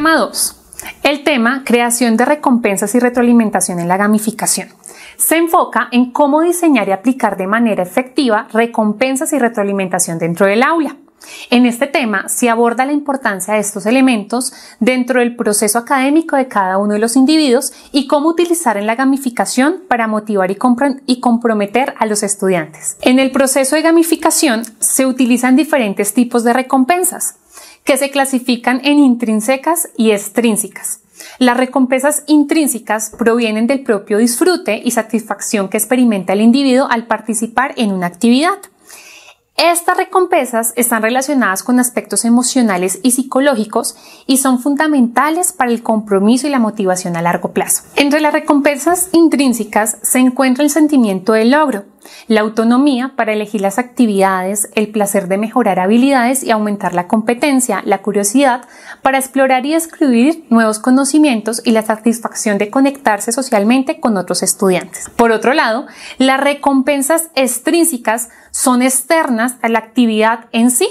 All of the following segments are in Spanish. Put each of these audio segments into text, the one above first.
Tema 2. El tema creación de recompensas y retroalimentación en la gamificación. Se enfoca en cómo diseñar y aplicar de manera efectiva recompensas y retroalimentación dentro del aula. En este tema se aborda la importancia de estos elementos dentro del proceso académico de cada uno de los individuos y cómo utilizar en la gamificación para motivar y, y, comprometer a los estudiantes. En el proceso de gamificación se utilizan diferentes tipos de recompensas que se clasifican en intrínsecas y extrínsecas. Las recompensas intrínsecas provienen del propio disfrute y satisfacción que experimenta el individuo al participar en una actividad. Estas recompensas están relacionadas con aspectos emocionales y psicológicos y son fundamentales para el compromiso y la motivación a largo plazo. Entre las recompensas intrínsecas se encuentra el sentimiento de logro, la autonomía para elegir las actividades, el placer de mejorar habilidades y aumentar la competencia, la curiosidad para explorar y descubrir nuevos conocimientos y la satisfacción de conectarse socialmente con otros estudiantes. Por otro lado, las recompensas extrínsecas son externas a la actividad en sí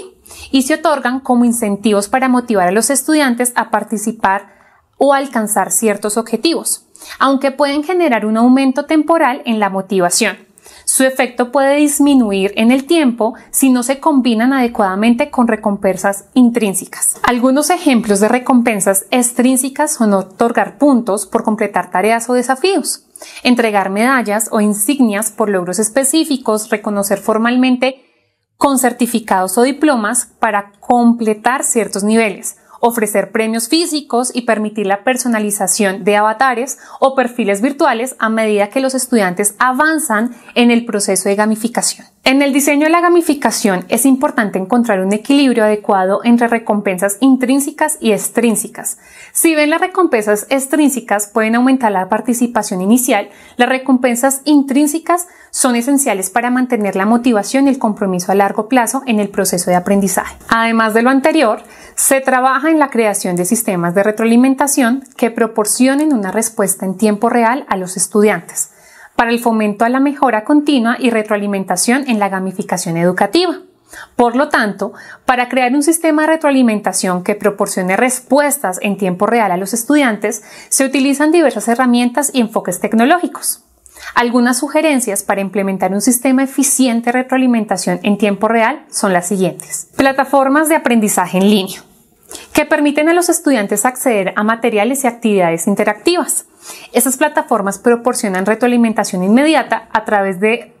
y se otorgan como incentivos para motivar a los estudiantes a participar o alcanzar ciertos objetivos, aunque pueden generar un aumento temporal en la motivación. Su efecto puede disminuir en el tiempo si no se combinan adecuadamente con recompensas intrínsecas. Algunos ejemplos de recompensas extrínsecas son otorgar puntos por completar tareas o desafíos, entregar medallas o insignias por logros específicos, reconocer formalmente con certificados o diplomas para completar ciertos niveles, ofrecer premios físicos y permitir la personalización de avatares o perfiles virtuales a medida que los estudiantes avanzan en el proceso de gamificación. En el diseño de la gamificación es importante encontrar un equilibrio adecuado entre recompensas intrínsecas y extrínsecas. Si bien las recompensas extrínsecas pueden aumentar la participación inicial, las recompensas intrínsecas son esenciales para mantener la motivación y el compromiso a largo plazo en el proceso de aprendizaje. Además de lo anterior, se trabaja en la creación de sistemas de retroalimentación que proporcionen una respuesta en tiempo real a los estudiantes para el fomento a la mejora continua y retroalimentación en la gamificación educativa. Por lo tanto, para crear un sistema de retroalimentación que proporcione respuestas en tiempo real a los estudiantes, se utilizan diversas herramientas y enfoques tecnológicos. Algunas sugerencias para implementar un sistema eficiente de retroalimentación en tiempo real son las siguientes. Plataformas de aprendizaje en línea que permiten a los estudiantes acceder a materiales y actividades interactivas. Estas plataformas proporcionan retroalimentación inmediata a través de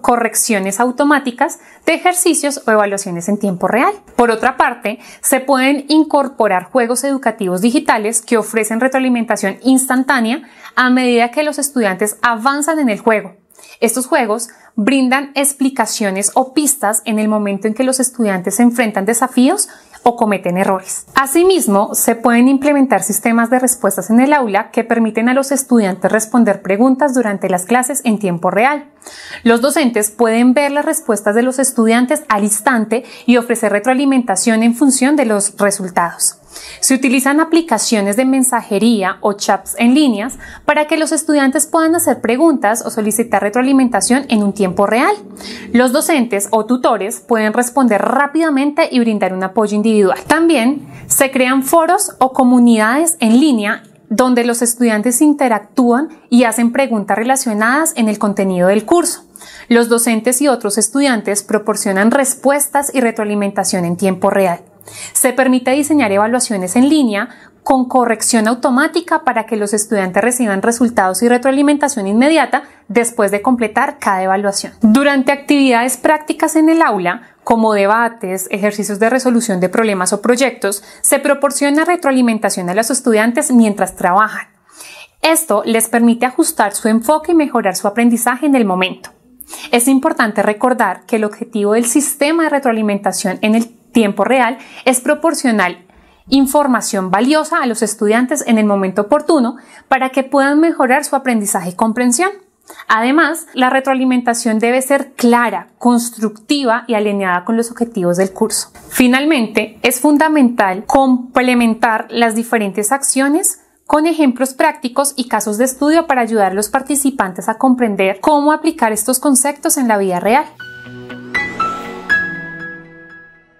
correcciones automáticas de ejercicios o evaluaciones en tiempo real. Por otra parte, se pueden incorporar juegos educativos digitales que ofrecen retroalimentación instantánea a medida que los estudiantes avanzan en el juego. Estos juegos brindan explicaciones o pistas en el momento en que los estudiantes se enfrentan desafíos o cometen errores. Asimismo, se pueden implementar sistemas de respuestas en el aula que permiten a los estudiantes responder preguntas durante las clases en tiempo real. Los docentes pueden ver las respuestas de los estudiantes al instante y ofrecer retroalimentación en función de los resultados. Se utilizan aplicaciones de mensajería o chats en líneas para que los estudiantes puedan hacer preguntas o solicitar retroalimentación en un tiempo real. Los docentes o tutores pueden responder rápidamente y brindar un apoyo individual. También se crean foros o comunidades en línea donde los estudiantes interactúan y hacen preguntas relacionadas en el contenido del curso. Los docentes y otros estudiantes proporcionan respuestas y retroalimentación en tiempo real. Se permite diseñar evaluaciones en línea con corrección automática para que los estudiantes reciban resultados y retroalimentación inmediata después de completar cada evaluación. Durante actividades prácticas en el aula, como debates, ejercicios de resolución de problemas o proyectos, se proporciona retroalimentación a los estudiantes mientras trabajan. Esto les permite ajustar su enfoque y mejorar su aprendizaje en el momento. Es importante recordar que el objetivo del sistema de retroalimentación en el tiempo real es proporcional información valiosa a los estudiantes en el momento oportuno para que puedan mejorar su aprendizaje y comprensión. Además, la retroalimentación debe ser clara, constructiva y alineada con los objetivos del curso. Finalmente, es fundamental complementar las diferentes acciones con ejemplos prácticos y casos de estudio para ayudar a los participantes a comprender cómo aplicar estos conceptos en la vida real.